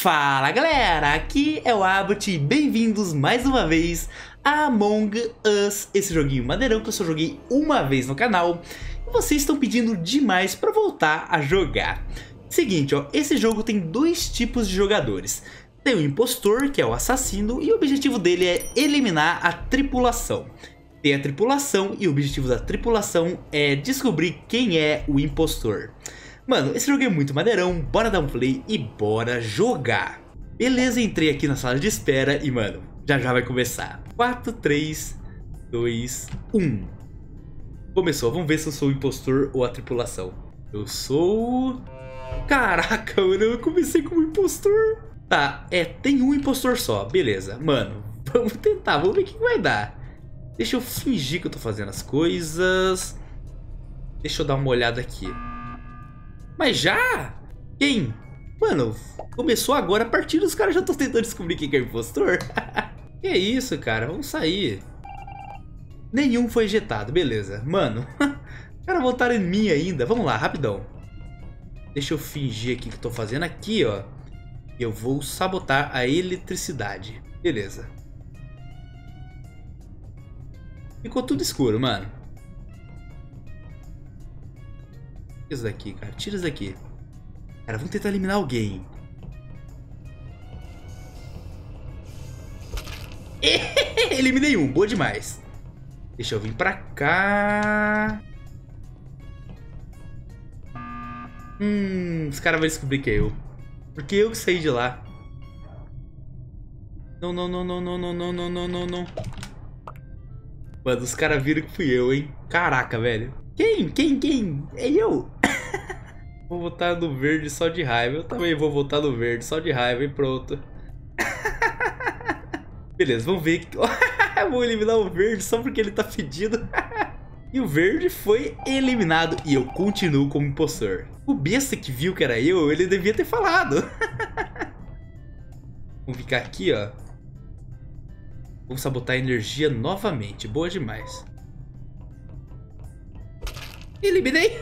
Fala galera, aqui é o Abbott e bem-vindos mais uma vez a Among Us, esse joguinho maneirão que eu só joguei uma vez no canal e vocês estão pedindo demais para voltar a jogar. Seguinte, ó, esse jogo tem dois tipos de jogadores. Tem o impostor, que é o assassino, e o objetivo dele é eliminar a tripulação. Tem a tripulação e o objetivo da tripulação é descobrir quem é o impostor. Mano, esse jogo é muito maneirão, bora dar um play e bora jogar. Beleza, entrei aqui na sala de espera e, mano, já já vai começar. 4, 3, 2, 1. Começou, vamos ver se eu sou o impostor ou a tripulação. Eu sou... Caraca, mano, eu comecei como impostor. Tá, é, tem um impostor só, beleza. Mano, vamos tentar, vamos ver o que vai dar. Deixa eu fingir que eu tô fazendo as coisas. Deixa eu dar uma olhada aqui. Mas já? Quem? Mano, começou agora, a partir dos caras já estão tentando descobrir quem é o impostor. que isso, cara? Vamos sair. Nenhum foi ejetado, beleza. Mano, os caras voltaram em mim ainda. Vamos lá, rapidão. Deixa eu fingir aqui que estou fazendo aqui, ó. Eu vou sabotar a eletricidade. Beleza. Ficou tudo escuro, mano. Isso daqui, cara. Tira isso daqui. Cara, vamos tentar eliminar alguém. Eliminei um, boa demais. Deixa eu vir pra cá. Hum, os caras vão descobrir que é eu. Porque eu que saí de lá. Não, não, não, não, não, não, não, não, não, não, não. Mano, os caras viram que fui eu, hein? Caraca, velho. Quem? Quem? Quem? É eu. Vou votar no verde só de raiva. Eu também vou votar no verde só de raiva e pronto. Beleza, vamos ver. vou eliminar o verde só porque ele tá fedido. e o verde foi eliminado e eu continuo como impostor. O besta que viu que era eu, ele devia ter falado. vamos ficar aqui, ó. Vamos sabotar a energia novamente. Boa demais. Eliminei!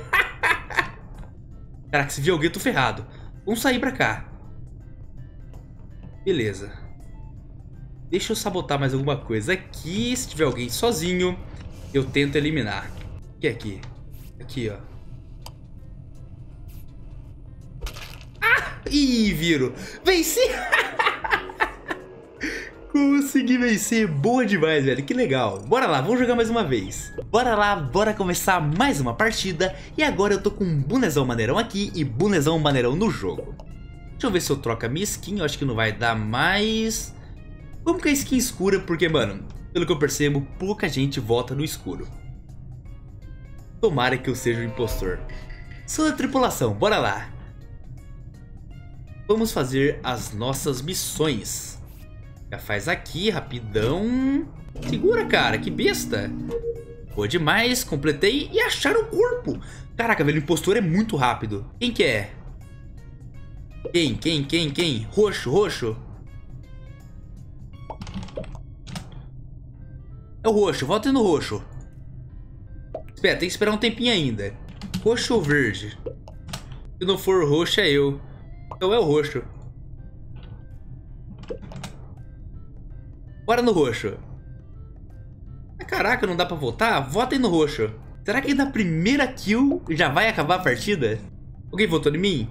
Caraca, se vier alguém, eu tô ferrado. Vamos sair pra cá. Beleza. Deixa eu sabotar mais alguma coisa aqui. Se tiver alguém sozinho, eu tento eliminar. O que é aqui? Aqui, ó. Ah! Ih, viro. Venci! Consegui vencer, boa demais, velho, que legal. Bora lá, vamos jogar mais uma vez. Bora lá, bora começar mais uma partida. E agora eu tô com um bonezão maneirão aqui e bonezão maneirão no jogo. Deixa eu ver se eu troco a minha skin, eu acho que não vai dar mais... Vamos com a skin escura, porque, mano, pelo que eu percebo, pouca gente vota no escuro. Tomara que eu seja o impostor. Sou da tripulação, bora lá. Vamos fazer as nossas missões. Já faz aqui, rapidão. Segura, cara, que besta. Boa demais, completei e acharam o corpo. Caraca, velho, o impostor é muito rápido. Quem que é? Quem, quem, quem, quem? Roxo, roxo. É o roxo, volta no roxo. Espera, tem que esperar um tempinho ainda. Roxo ou verde? Se não for roxo, é eu. Então é o roxo. Bora no roxo. Caraca, não dá pra votar? Votem no roxo. Será que na primeira kill já vai acabar a partida? Alguém votou em mim?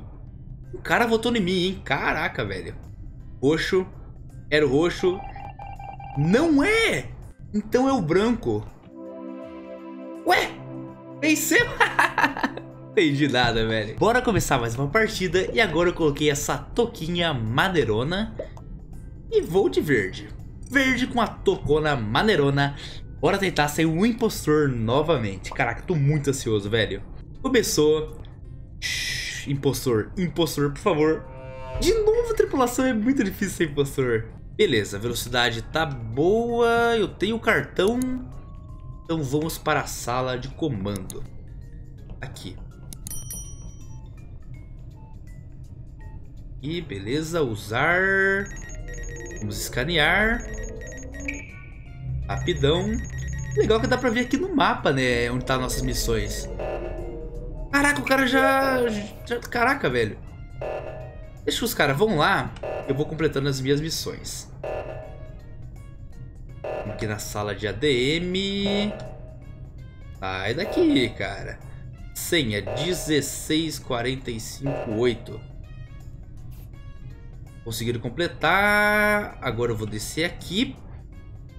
O cara votou em mim, hein? Caraca, velho. Roxo. Era o roxo. Não é! Então é o branco. Ué? Venceu? Entendi nada, velho. Bora começar mais uma partida. E agora eu coloquei essa toquinha maneirona. E vou de verde verde com a tocona maneirona. Bora tentar ser um impostor novamente. Caraca, tô muito ansioso, velho. Começou. Shhh, impostor, impostor, por favor. De novo, tripulação, é muito difícil ser impostor. Beleza, velocidade tá boa, eu tenho o cartão. Então vamos para a sala de comando. Aqui. E beleza, usar. Vamos escanear. Rapidão. Legal que dá pra ver aqui no mapa, né? Onde tá nossas missões. Caraca, o cara já... já... Caraca, velho. Deixa os caras, vão lá. eu vou completando as minhas missões. Aqui na sala de ADM. Sai daqui, cara. Senha 16458. Conseguiram completar. Agora eu vou descer aqui.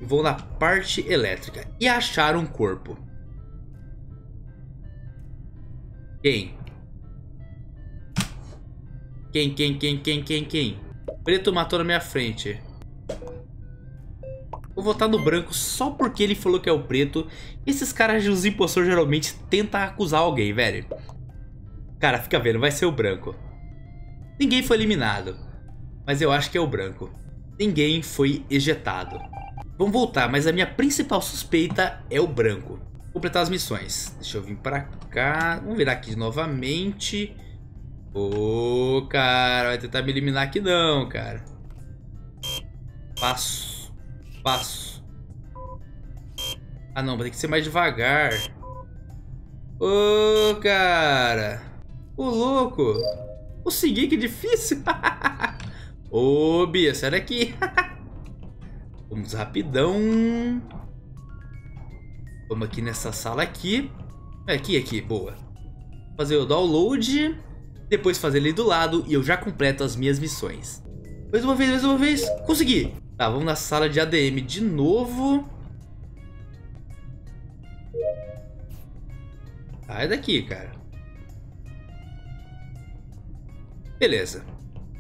E vou na parte elétrica. E achar um corpo. Quem? Quem, quem, quem, quem, quem, quem? Preto matou na minha frente. Vou votar no branco só porque ele falou que é o preto. Esses caras os impostores geralmente tentam acusar alguém, velho. Cara, fica vendo, vai ser o branco. Ninguém foi eliminado. Mas eu acho que é o branco. Ninguém foi ejetado. Vamos voltar, mas a minha principal suspeita é o branco. Completar as missões. Deixa eu vir pra cá. Vamos virar aqui novamente. Ô, oh, cara, vai tentar me eliminar aqui não, cara. Passo passo. Ah não, vai ter que ser mais devagar. Ô, oh, cara. Ô, louco. Consegui, que difícil. Ô, Bia, sai daqui. Vamos rapidão. Vamos aqui nessa sala aqui. É, aqui, aqui, boa. Fazer o download. Depois fazer ali do lado e eu já completo as minhas missões. Mais uma vez, mais uma vez. Consegui. Tá, vamos na sala de ADM de novo. Sai daqui, cara. Beleza.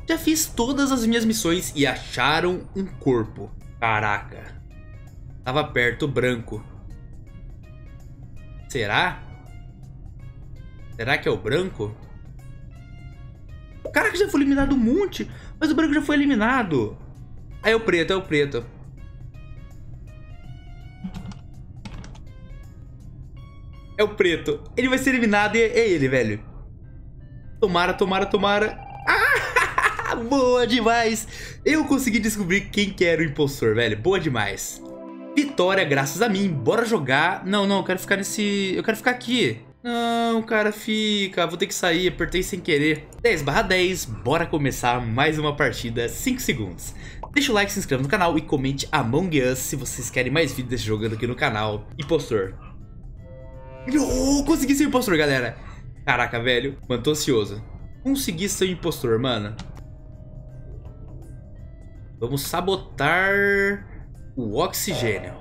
Já fiz todas as minhas missões e acharam um corpo. Caraca. Tava perto branco. Será? Será que é o branco? Caraca, já foi eliminado um monte. Mas o branco já foi eliminado. É o preto, é o preto. É o preto. Ele vai ser eliminado e é ele, velho. Tomara, tomara, tomara. Boa demais. Eu consegui descobrir quem que era o impostor, velho. Boa demais. Vitória graças a mim. Bora jogar. Não, não, eu quero ficar nesse... Eu quero ficar aqui. Não, cara, fica. Vou ter que sair, apertei sem querer. 10 barra 10, bora começar mais uma partida, 5 segundos. Deixa o like, se inscreva no canal e comente Among Us se vocês querem mais vídeos jogando aqui no canal. Impostor. Oh, consegui ser impostor, galera. Caraca, velho. Mano, tô ansioso. Consegui ser impostor, mano. Vamos sabotar o oxigênio.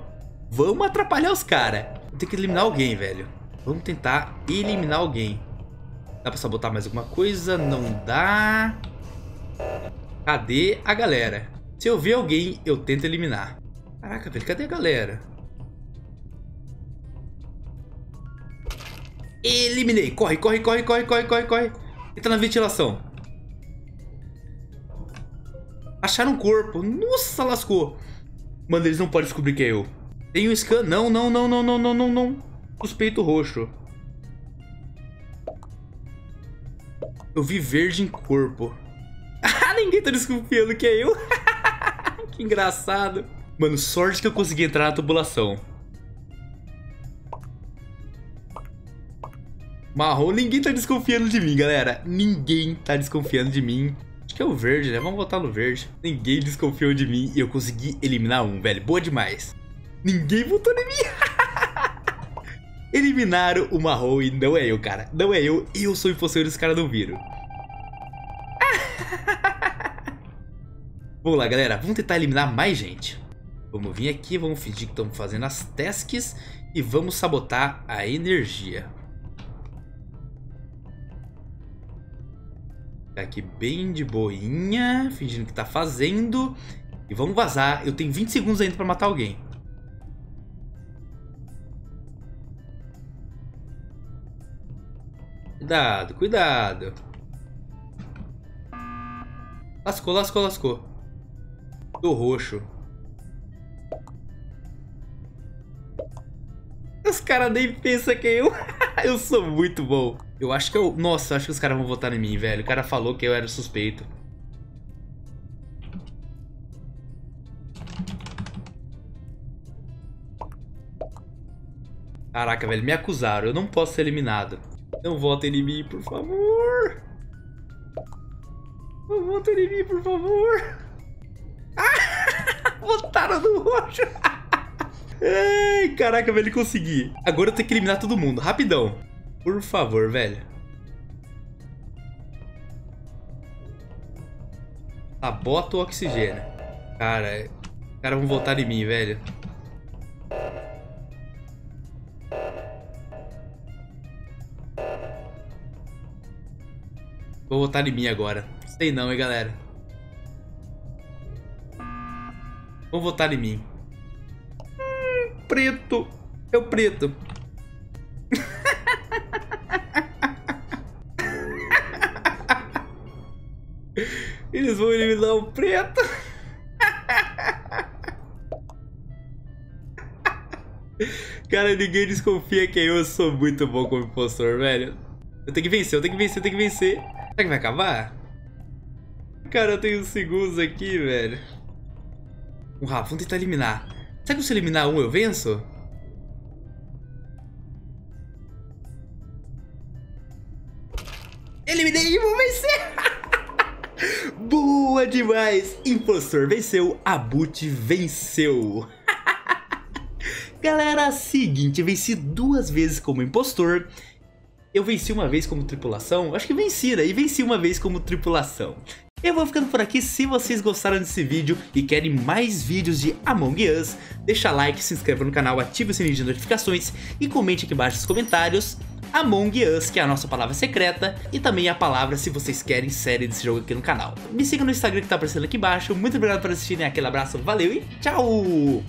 Vamos atrapalhar os caras. Ter que eliminar alguém, velho. Vamos tentar eliminar alguém. Dá pra sabotar mais alguma coisa? Não dá. Cadê a galera? Se eu ver alguém, eu tento eliminar. Caraca, velho, cadê a galera? Eliminei. Corre, corre, corre, corre, corre, corre, corre. Entra na ventilação. Acharam um corpo. Nossa, lascou. Mano, eles não podem descobrir que é eu. Tem um scan? Não, não, não, não, não, não, não, não. Suspeito roxo. Eu vi verde em corpo. Ah, ninguém tá desconfiando que é eu. que engraçado. Mano, sorte que eu consegui entrar na tubulação. Marrom, ninguém tá desconfiando de mim, galera. Ninguém tá desconfiando de mim. Que é o verde, né? Vamos votar no verde. Ninguém desconfiou de mim e eu consegui eliminar um, velho. Boa demais. Ninguém votou em mim. Eliminaram o marrom e não é eu, cara. Não é eu. Eu sou impostor e os caras não viram. vamos lá, galera. Vamos tentar eliminar mais gente. Vamos vir aqui, vamos fingir que estamos fazendo as tasks e vamos sabotar a energia. Tá aqui bem de boinha, fingindo que tá fazendo. E vamos vazar. Eu tenho 20 segundos ainda pra matar alguém. Cuidado, cuidado. Lascou, lascou, lascou. Do roxo. Os caras nem pensam que eu... eu sou muito bom. Eu acho que eu... Nossa, acho que os caras vão votar em mim, velho. O cara falou que eu era suspeito. Caraca, velho, me acusaram. Eu não posso ser eliminado. Não votem em mim, por favor. Não vota em mim, por favor. Ah, votaram no roxo. Caraca, velho, consegui. Agora eu tenho que eliminar todo mundo, rapidão. Por favor, velho. Sabota o oxigênio. Cara, os caras vão votar em mim, velho. Vou votar em mim agora. Sei não, hein, galera. Vou votar em mim. Hum, preto. É o preto. Eles vão eliminar o preto. Cara, ninguém desconfia que eu sou muito bom como impostor, velho. Eu tenho que vencer, eu tenho que vencer, eu tenho que vencer. Será que vai acabar? Cara, eu tenho segundos aqui, velho. Um Rafa, vamos tentar eliminar. Será que se eu eliminar um eu venço? Eliminei e vou vencer! Boa demais! Impostor venceu, Abut venceu. Galera, seguinte, venci duas vezes como impostor. Eu venci uma vez como tripulação, acho que venci, né? E venci uma vez como tripulação. Eu vou ficando por aqui, se vocês gostaram desse vídeo e querem mais vídeos de Among Us, deixa like, se inscreva no canal, ative o sininho de notificações e comente aqui embaixo nos comentários Among Us, que é a nossa palavra secreta, e também a palavra se vocês querem série desse jogo aqui no canal. Me siga no Instagram que tá aparecendo aqui embaixo, muito obrigado por assistirem, aquele abraço, valeu e tchau!